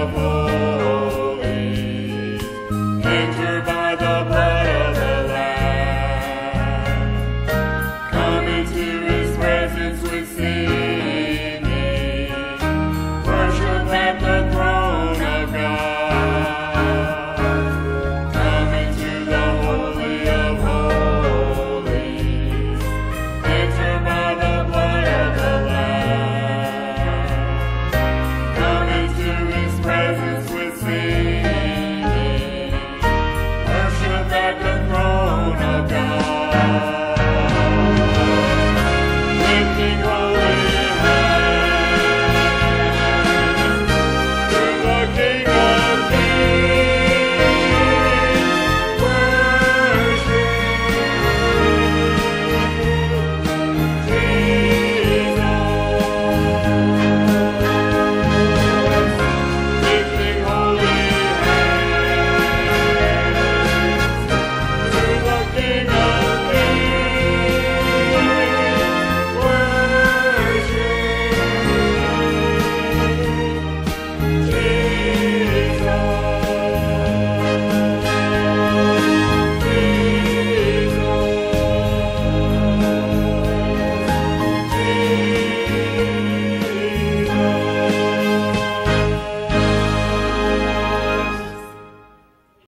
Oh.